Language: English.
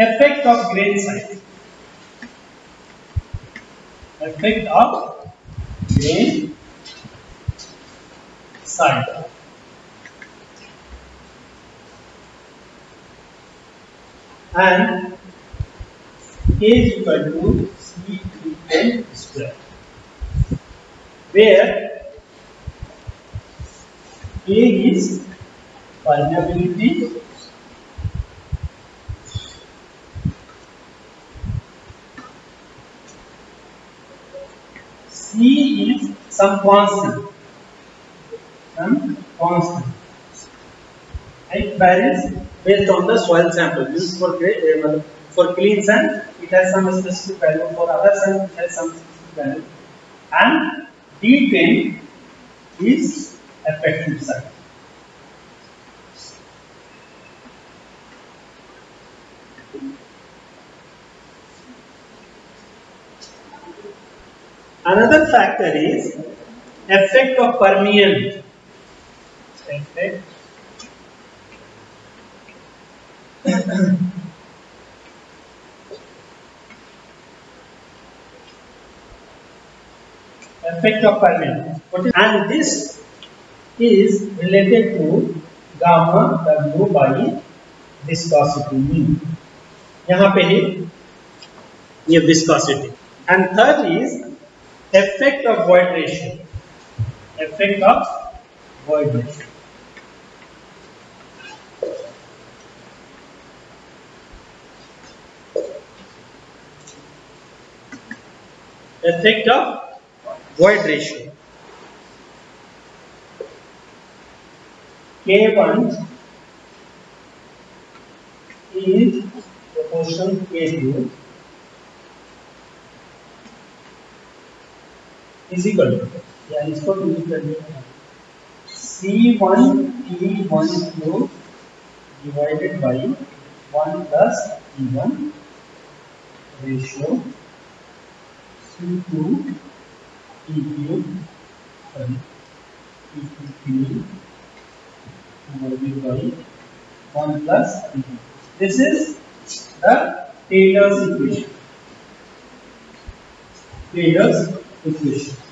effect of grain size. Effect of grain size. And K is equal to C N square. Where K is permeability C is some constant. Some constant. It varies based on the soil sample used for gra- uh, for clean sand. It has some specific value. For other sand, it has some specific value. And D10 is effective size. Another factor is effect of permeant. Effect. of permeant. And this is related to gamma W by viscosity Here, viscosity. And third is effect of void ratio. Effect of void ratio. Effect of void ratio. K1 is proportional K2 is equal to या इसको use करने C one T one Q divided by one plus T one ratio C two T Q sorry T two Q divided by 1 plus t. This is the Taylor's equation. Taylor's Perfeito.